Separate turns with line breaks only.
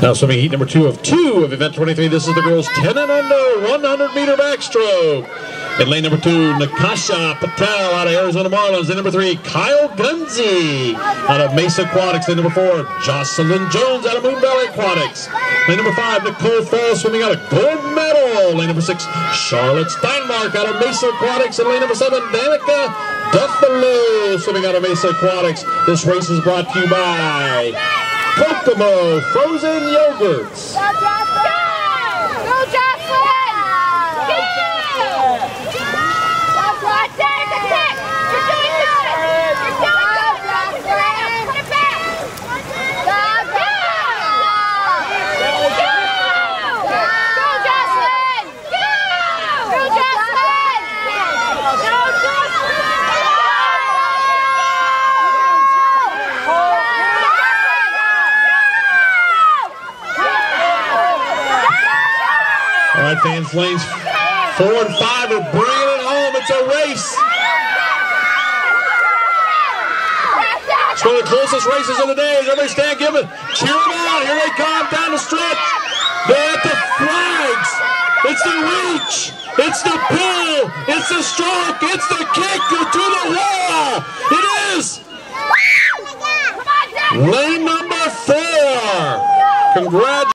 Now swimming heat number two of two of event 23. This is the girls 10 and under 100 meter backstroke. In lane number two, Nakasha Patel out of Arizona Marlins. Lane number three, Kyle Gunzi out of Mesa Aquatics. Lane number four, Jocelyn Jones out of Moon Valley Aquatics. Lane number five, Nicole Fall swimming out of Gold Medal. Lane number six, Charlotte Steinmark out of Mesa Aquatics. And lane number seven, Danica Duffalo swimming out of Mesa Aquatics. This race is brought to you by Kokomo Frozen Yogurts.
Go, Jocelyn! Go, Jocelyn! Go! That's it, that's it! You're doing good! You're doing good! Jocelyn! Put it back! Go, go! Go, Jocelyn! Go! Go, Jocelyn! Go,
All right, fans, lanes four and five are bringing it home. It's a race. It's one of the closest races of the day. Is Everybody stand, give it. Cheer them on. Here they come down the stretch. They're at the flags. It's the reach. It's the pull. It's the stroke. It's the kick to the wall. It is oh lane number four. Congratulations.